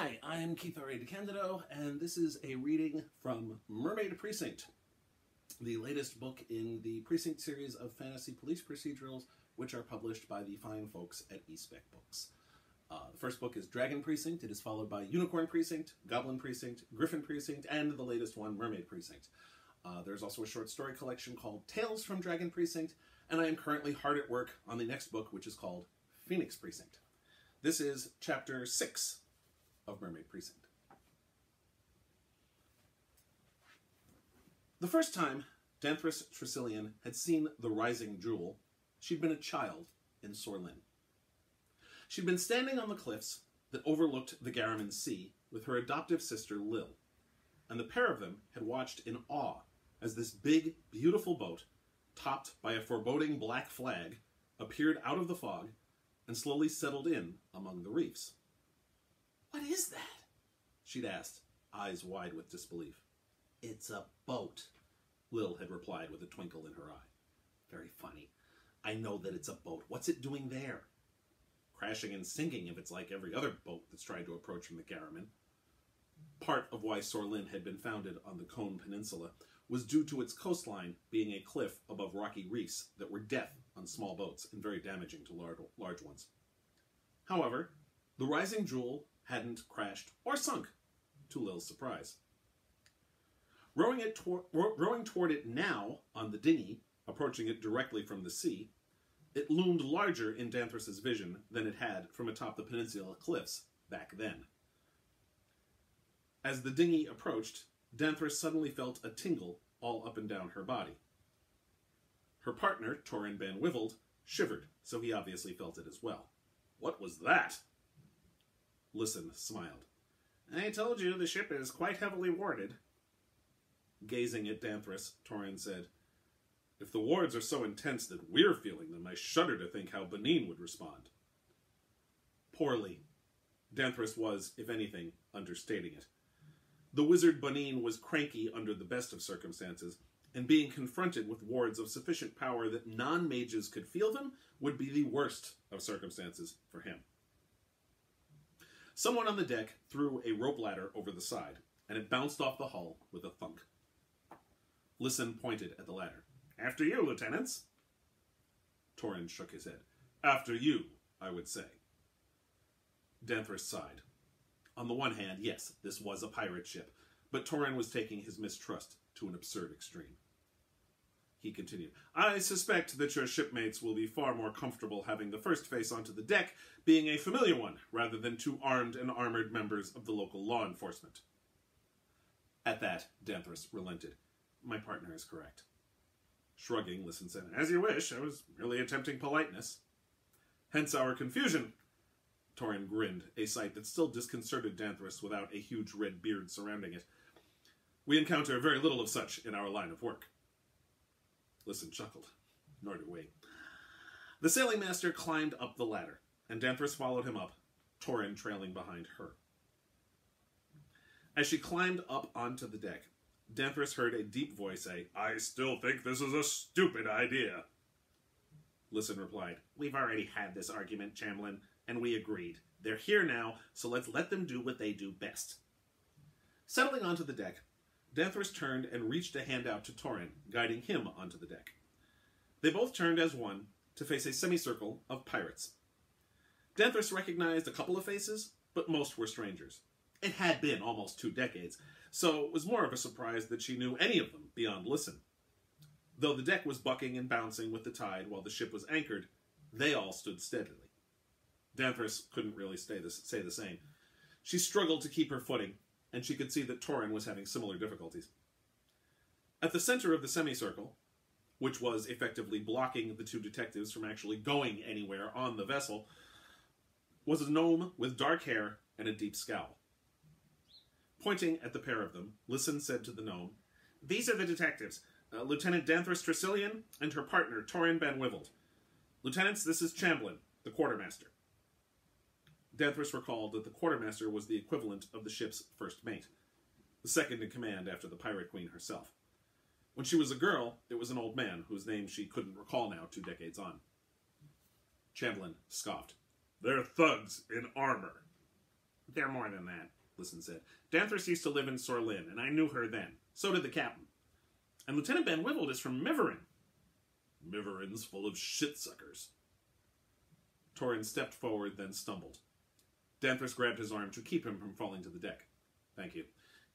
Hi, I'm Keith R. A. DeCandido, and this is a reading from Mermaid Precinct, the latest book in the Precinct series of fantasy police procedurals, which are published by the fine folks at eSpec Books. Uh, the first book is Dragon Precinct. It is followed by Unicorn Precinct, Goblin Precinct, Griffin Precinct, and the latest one, Mermaid Precinct. Uh, there's also a short story collection called Tales from Dragon Precinct, and I am currently hard at work on the next book, which is called Phoenix Precinct. This is chapter 6 of Mermaid Precinct. The first time Danthres Tresyllione had seen the rising jewel, she'd been a child in Sorlin. She'd been standing on the cliffs that overlooked the Garamin Sea with her adoptive sister Lil, and the pair of them had watched in awe as this big, beautiful boat, topped by a foreboding black flag, appeared out of the fog and slowly settled in among the reefs. What is that? She'd asked, eyes wide with disbelief. It's a boat, Lil had replied with a twinkle in her eye. Very funny. I know that it's a boat. What's it doing there? Crashing and sinking if it's like every other boat that's tried to approach from the Garamin. Part of why Sorlin had been founded on the Cone Peninsula was due to its coastline being a cliff above rocky reefs that were death on small boats and very damaging to large, large ones. However, the Rising Jewel hadn't crashed or sunk, to Lil's surprise. Rowing, it rowing toward it now on the dinghy, approaching it directly from the sea, it loomed larger in Danthres's vision than it had from atop the peninsula cliffs back then. As the dinghy approached, Danthres suddenly felt a tingle all up and down her body. Her partner, Torin ban Wyvald, shivered, so he obviously felt it as well. What was that? Listen smiled. I told you the ship is quite heavily warded. Gazing at Danthres, Torin said, If the wards are so intense that we're feeling them, I shudder to think how Benin would respond. Poorly. Danthres was, if anything, understating it. The wizard Benin was cranky under the best of circumstances, and being confronted with wards of sufficient power that non mages could feel them would be the worst of circumstances for him. Someone on the deck threw a rope ladder over the side, and it bounced off the hull with a thunk. Listen pointed at the ladder. After you, lieutenants. Torin shook his head. After you, I would say. Danthres sighed. On the one hand, yes, this was a pirate ship, but Torin was taking his mistrust to an absurd extreme. He continued, I suspect that your shipmates will be far more comfortable having the first face onto the deck being a familiar one, rather than two armed and armored members of the local law enforcement. At that, Danthres relented. My partner is correct. Shrugging, Listen said, As you wish, I was merely attempting politeness. Hence our confusion. Torin grinned, a sight that still disconcerted Danthres without a huge red beard surrounding it. We encounter very little of such in our line of work. Listen chuckled. Nor did we. The sailing master climbed up the ladder, and Danthres followed him up, Torin trailing behind her. As she climbed up onto the deck, Danthres heard a deep voice say, I still think this is a stupid idea. Listen replied, We've already had this argument, Chamlin, and we agreed. They're here now, so let's let them do what they do best. Settling onto the deck, Danthres turned and reached a hand out to Torin, guiding him onto the deck. They both turned as one to face a semicircle of pirates. Danthres recognized a couple of faces, but most were strangers. It had been almost two decades, so it was more of a surprise that she knew any of them beyond Listen. Though the deck was bucking and bouncing with the tide while the ship was anchored, they all stood steadily. Danthres couldn't really stay the, say the same. She struggled to keep her footing, and she could see that Torin was having similar difficulties. At the center of the semicircle, which was effectively blocking the two detectives from actually going anywhere on the vessel, was a gnome with dark hair and a deep scowl. Pointing at the pair of them, Listen said to the gnome, These are the detectives, uh, Lieutenant Danthres Tresyllione and her partner, Torin ban Wyvald. Lieutenants, this is Chamblin, the quartermaster. Danthres recalled that the quartermaster was the equivalent of the ship's first mate, the second in command after the Pirate Queen herself. When she was a girl, it was an old man whose name she couldn't recall now two decades on. Chamblin scoffed. They're thugs in armor. They're more than that, Listen said. Danthres used to live in Sorlin, and I knew her then. So did the captain. And Lieutenant ban Wyvald is from Miverin. Miverin's full of shit suckers. Torin stepped forward, then stumbled. Danthres grabbed his arm to keep him from falling to the deck. Thank you,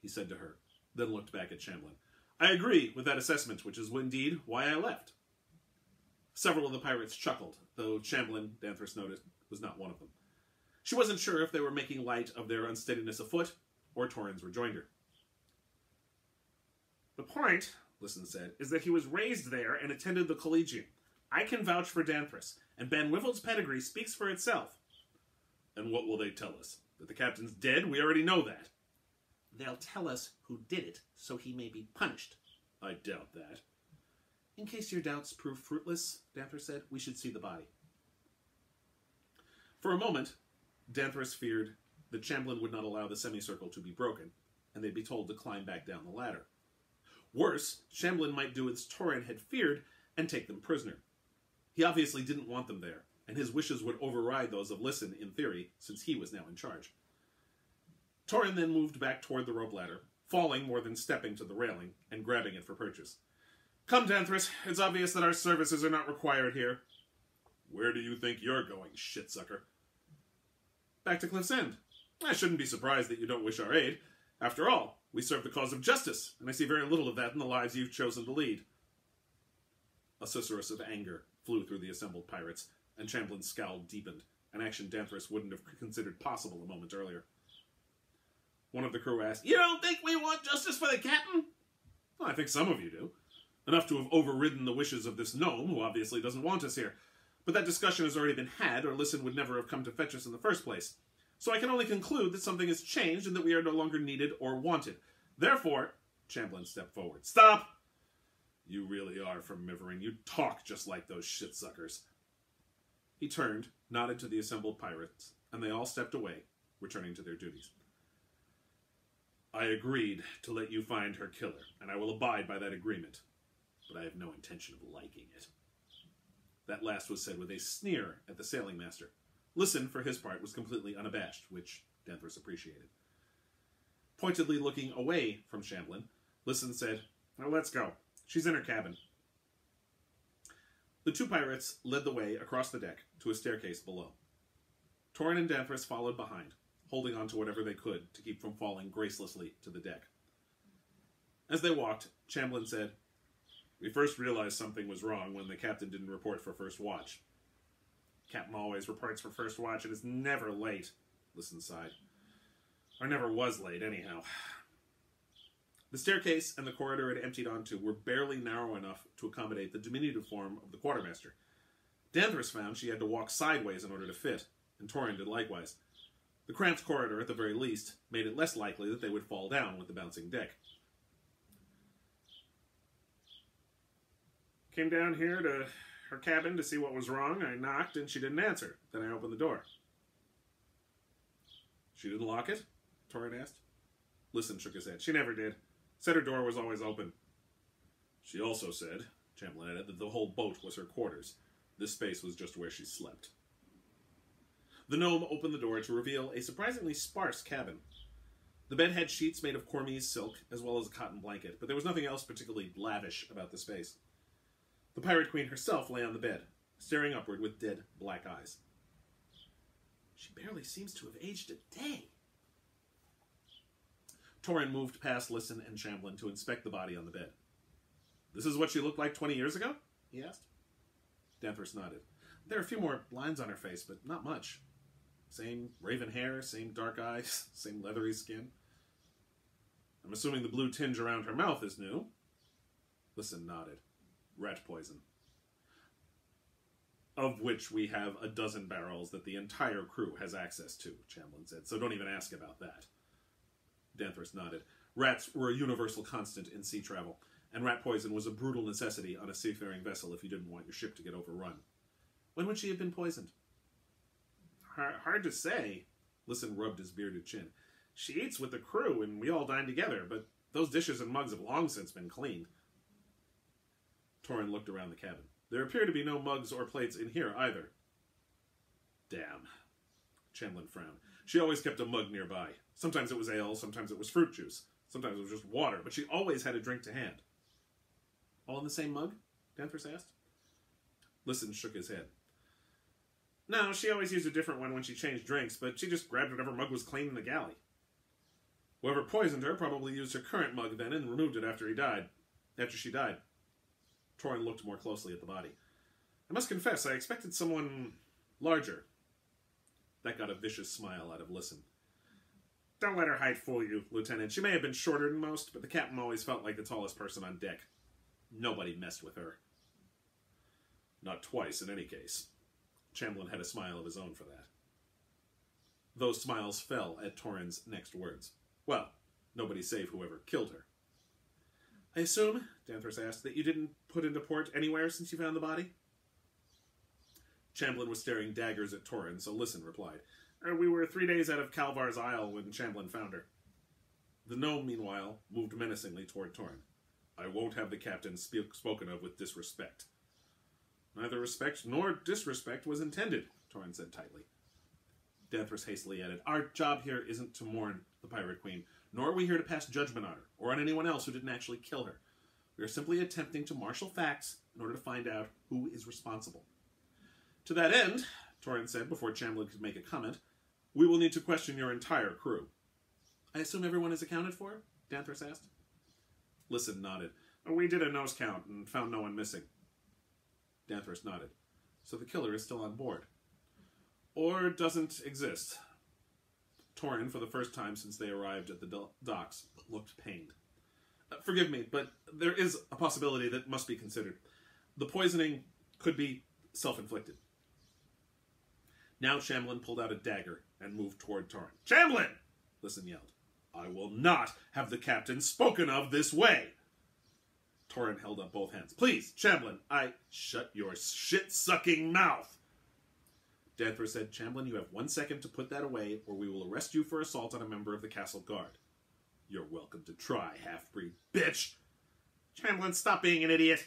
he said to her, then looked back at Chamblin. I agree with that assessment, which is indeed why I left. Several of the pirates chuckled, though Chamblin, Danthres noticed, was not one of them. She wasn't sure if they were making light of their unsteadiness afoot or Torin's rejoinder. The point, Listen said, is that he was raised there and attended the Collegium. I can vouch for Danthres, and ban Wyvald's pedigree speaks for itself. And what will they tell us? That the captain's dead? We already know that. They'll tell us who did it, so he may be punished. I doubt that. In case your doubts prove fruitless, Danthres said, we should see the body. For a moment, Danthres feared that Chamblin would not allow the semicircle to be broken, and they'd be told to climb back down the ladder. Worse, Chamblin might do as Torin had feared and take them prisoner. He obviously didn't want them there, and his wishes would override those of Listen in theory, since he was now in charge. Torin then moved back toward the rope ladder, falling more than stepping to the railing and grabbing it for purchase. Come, Danthres, it's obvious that our services are not required here. Where do you think you're going, shitsucker? Back to Cliff's End. I shouldn't be surprised that you don't wish our aid. After all, we serve the cause of justice, and I see very little of that in the lives you've chosen to lead. A susurrus of anger flew through the assembled pirates, and Chamblin's scowl deepened, an action Danthres wouldn't have considered possible a moment earlier. One of the crew asked, You don't think we want justice for the captain? Well, I think some of you do. Enough to have overridden the wishes of this gnome, who obviously doesn't want us here. But that discussion has already been had, or Listen would never have come to fetch us in the first place. So I can only conclude that something has changed and that we are no longer needed or wanted. Therefore, Chamblin stepped forward. Stop! You really are from Mivering. You talk just like those shit suckers. He turned, nodded to the assembled pirates, and they all stepped away, returning to their duties. I agreed to let you find her killer, and I will abide by that agreement, but I have no intention of liking it. That last was said with a sneer at the sailing master. Listen, for his part, was completely unabashed, which Danthres appreciated. Pointedly looking away from Chamblin, Listen said, Now let's go. She's in her cabin. The two pirates led the way across the deck to a staircase below. Torin and Danthres followed behind, holding on to whatever they could to keep from falling gracelessly to the deck. As they walked, Chamblin said, We first realized something was wrong when the captain didn't report for first watch. Captain always reports for first watch and is never late, Listen sighed. Or never was late, anyhow. The staircase and the corridor it emptied onto were barely narrow enough to accommodate the diminutive form of the quartermaster. Danthres found she had to walk sideways in order to fit, and Torin did likewise. The cramped corridor, at the very least, made it less likely that they would fall down with the bouncing deck. Came down here to her cabin to see what was wrong. I knocked and she didn't answer. Then I opened the door. She didn't lock it? Torin asked. Listen shook his head. She never did. Said her door was always open. She also said, Chamblin added, that the whole boat was her quarters. This space was just where she slept. The gnome opened the door to reveal a surprisingly sparse cabin. The bed had sheets made of Cormy's silk, as well as a cotton blanket, but there was nothing else particularly lavish about the space. The Pirate Queen herself lay on the bed, staring upward with dead black eyes. She barely seems to have aged a day. Torin moved past Listen and Chamblin to inspect the body on the bed. This is what she looked like 20 years ago? he asked. Danthres nodded. There are a few more lines on her face, but not much. Same raven hair, same dark eyes, same leathery skin. I'm assuming the blue tinge around her mouth is new. Listen nodded rat poison. Of which we have a dozen barrels that the entire crew has access to, Chamblin said, so don't even ask about that. Danthres nodded. Rats were a universal constant in sea travel, and rat poison was a brutal necessity on a seafaring vessel if you didn't want your ship to get overrun. When would she have been poisoned? Hard, hard to say. Listen rubbed his bearded chin. She eats with the crew, and we all dine together, but those dishes and mugs have long since been cleaned. Torin looked around the cabin. There appear to be no mugs or plates in here either. Damn. Chamblin frowned. She always kept a mug nearby. Sometimes it was ale, sometimes it was fruit juice, sometimes it was just water, but she always had a drink to hand. All in the same mug? Danthres asked. Listen shook his head. No, she always used a different one when she changed drinks, but she just grabbed whatever mug was clean in the galley. Whoever poisoned her probably used her current mug then and removed it after he died. After she died. Torin looked more closely at the body. I must confess, I expected someone larger. That got a vicious smile out of Listen. Don't let her height fool you, Lieutenant. She may have been shorter than most, but the captain always felt like the tallest person on deck. Nobody messed with her. Not twice, in any case. Chamblin had a smile of his own for that. Those smiles fell at Torin's next words. Well, nobody save whoever killed her. I assume, Danthres asked, that you didn't put into port anywhere since you found the body? Chamblin was staring daggers at Torin, so Listen replied. We were three days out of Calvar's Isle when Chamblin found her. The gnome, meanwhile, moved menacingly toward Torin. I won't have the captain sp spoken of with disrespect. Neither respect nor disrespect was intended, Torin said tightly. Danthres hastily added, Our job here isn't to mourn the Pirate Queen, nor are we here to pass judgment on her, or on anyone else who didn't actually kill her. We are simply attempting to marshal facts in order to find out who is responsible. To that end, Torin said before Chamblin could make a comment, we will need to question your entire crew. I assume everyone is accounted for? Danthres asked. Listen nodded. We did a nose count and found no one missing. Danthres nodded. So the killer is still on board. Or doesn't exist. Torin, for the first time since they arrived at the docks, looked pained. Uh, forgive me, but there is a possibility that must be considered. The poisoning could be self-inflicted. Now Chamblin pulled out a dagger and moved toward Torin. Chamblin! Listen yelled. I will not have the captain spoken of this way. Torin held up both hands. Please, Chamblin, I... Shut your shit-sucking mouth! Danthres said, Chamblin, you have one second to put that away, or we will arrest you for assault on a member of the castle guard. You're welcome to try, half-breed bitch! Chamblin, stop being an idiot!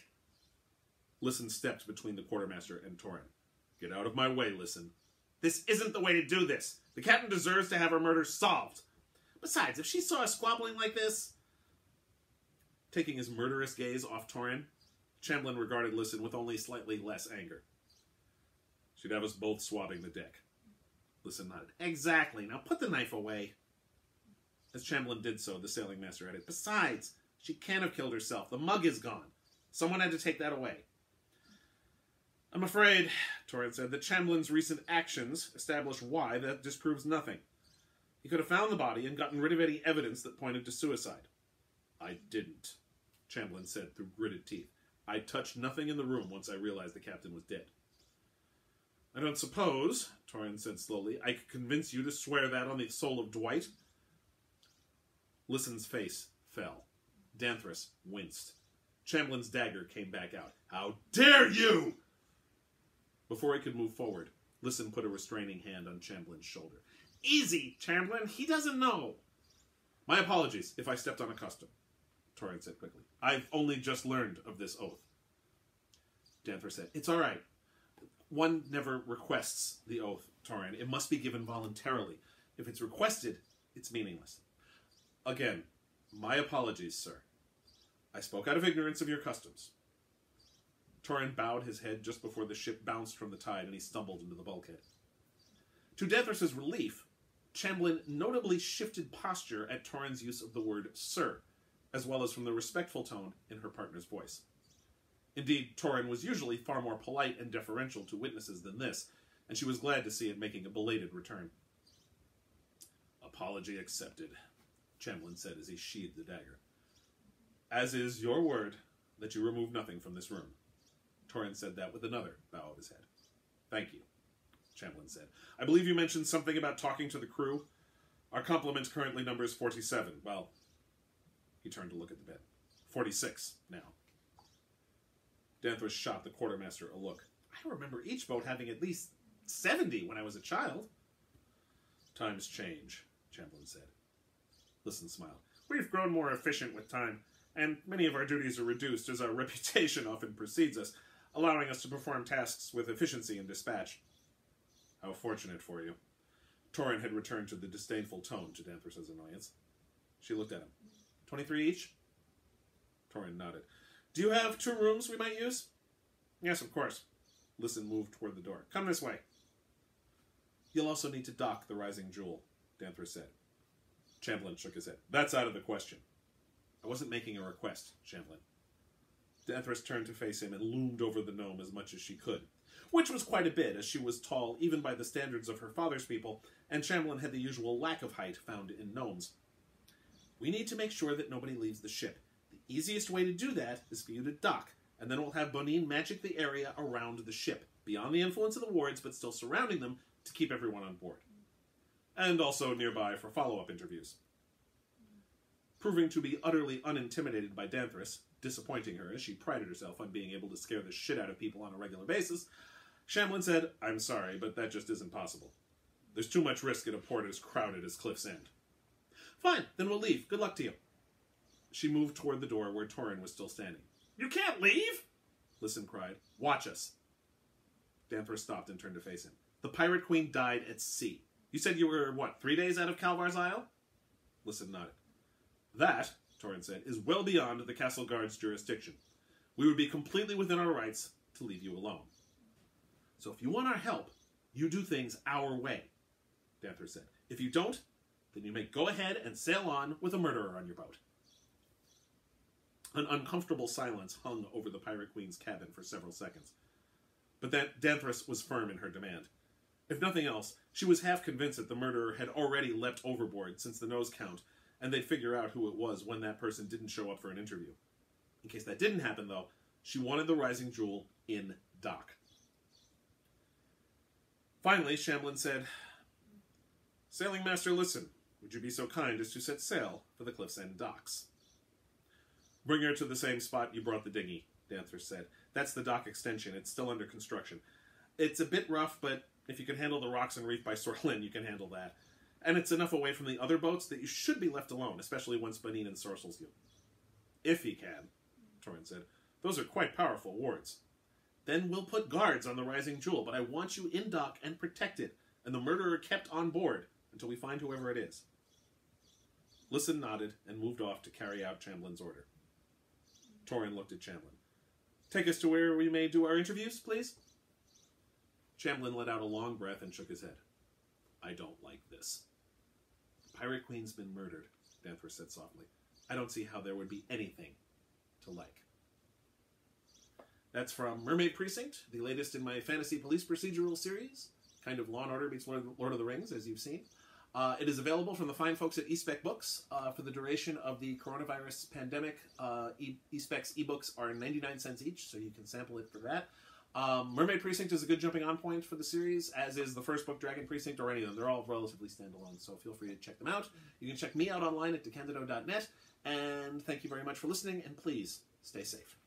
Listen stepped between the quartermaster and Torin. Get out of my way, Listen. This isn't the way to do this. The captain deserves to have her murder solved. Besides, if she saw us squabbling like this... Taking his murderous gaze off Torin, Chamblin regarded Listen with only slightly less anger. She'd have us both swabbing the deck. Listen nodded. Exactly. Now put the knife away. As Chamblin did so, the sailing master added, Besides, she can't have killed herself. The mug is gone. Someone had to take that away. I'm afraid, Torin said, that Chamblin's recent actions establish why that disproves nothing. He could have found the body and gotten rid of any evidence that pointed to suicide. I didn't, Chamblin said through gritted teeth. I touched nothing in the room once I realized the captain was dead. I don't suppose, Torin said slowly, I could convince you to swear that on the soul of Dwight? Listen's face fell. Danthres winced. Chamblin's dagger came back out. How dare you! Before he could move forward, Listen put a restraining hand on Chamblin's shoulder. Easy, Chamblin. He doesn't know. My apologies if I stepped on a custom, Torin said quickly. I've only just learned of this oath. Danthres said, It's all right. One never requests the oath, Torin. It must be given voluntarily. If it's requested, it's meaningless. Again, my apologies, sir. I spoke out of ignorance of your customs. Torin bowed his head just before the ship bounced from the tide and he stumbled into the bulkhead. To Danthres's relief, Chamblin notably shifted posture at Torin's use of the word sir, as well as from the respectful tone in her partner's voice. Indeed, Torin was usually far more polite and deferential to witnesses than this, and she was glad to see it making a belated return. Apology accepted, Chamblin said as he sheathed the dagger. As is your word that you remove nothing from this room. Torin said that with another bow of his head. Thank you, Chamblin said. I believe you mentioned something about talking to the crew. Our complement currently numbers 47. Well, he turned to look at the bed. 46 now. Danthres shot the quartermaster a look. I remember each boat having at least 70 when I was a child. Times change, Chamblin said. Listen smiled. We've grown more efficient with time, and many of our duties are reduced as our reputation often precedes us allowing us to perform tasks with efficiency and dispatch. How fortunate for you. Torin had returned to the disdainful tone to Danthres's annoyance. She looked at him. Twenty-three each? Torin nodded. Do you have two rooms we might use? Yes, of course. Listen moved toward the door. Come this way. You'll also need to dock the Rising Jewel, Danthres said. Chamblin shook his head. That's out of the question. I wasn't making a request, Danthres turned to face him and loomed over the gnome as much as she could, which was quite a bit, as she was tall even by the standards of her father's people, and Chamblin had the usual lack of height found in gnomes. We need to make sure that nobody leaves the ship. The easiest way to do that is for you to dock, and then we'll have Bonin magic the area around the ship, beyond the influence of the wards, but still surrounding them to keep everyone on board. And also nearby for follow up interviews. Proving to be utterly unintimidated by Danthres, disappointing her as she prided herself on being able to scare the shit out of people on a regular basis, Chamblin said, I'm sorry, but that just isn't possible. There's too much risk at a port as crowded as Cliff's End. Fine, then we'll leave. Good luck to you. She moved toward the door where Torin was still standing. You can't leave! Listen cried. Watch us. Danthres stopped and turned to face him. The Pirate Queen died at sea. You said you were, what, three days out of Calvar's Isle? Listen nodded. That, Torin said, is well beyond the castle guard's jurisdiction. We would be completely within our rights to leave you alone. So if you want our help, you do things our way, Danthres said. If you don't, then you may go ahead and sail on with a murderer on your boat. An uncomfortable silence hung over the Pirate Queen's cabin for several seconds. But that Danthres was firm in her demand. If nothing else, she was half convinced that the murderer had already leapt overboard since the nose count, and they'd figure out who it was when that person didn't show up for an interview. In case that didn't happen, though, she wanted the Rising Jewel in dock. Finally, Chamblin said, Sailing Master, listen. Would you be so kind as to set sail for the Cliff's End docks? Bring her to the same spot you brought the dinghy, Danthres said. That's the dock extension. It's still under construction. It's a bit rough, but if you can handle the rocks and reef by Sorlin, you can handle that. And it's enough away from the other boats that you should be left alone, especially once Benin ensorcels you. If he can, Torin said. Those are quite powerful wards. Then we'll put guards on the Rising Jewel, but I want you in dock and protected, and the murderer kept on board until we find whoever it is. Listen nodded and moved off to carry out Chamblin's order. Torin looked at Chamblin. Take us to where we may do our interviews, please? Chamblin let out a long breath and shook his head. I don't like this. Pirate Queen's been murdered, Danthres said softly. I don't see how there would be anything to like. That's from Mermaid Precinct, the latest in my fantasy police procedural series. Kind of Law and Order meets Lord of the Rings, as you've seen. Uh, it is available from the fine folks at eSpec Books uh, for the duration of the coronavirus pandemic. Uh, e- eSpec's ebooks are 99 cents each, so you can sample it for that. Um, Mermaid Precinct is a good jumping on point for the series, as is the first book, Dragon Precinct, or any of them. They're all relatively standalone, so feel free to check them out. You can check me out online at decandido.net, and thank you very much for listening, and please stay safe.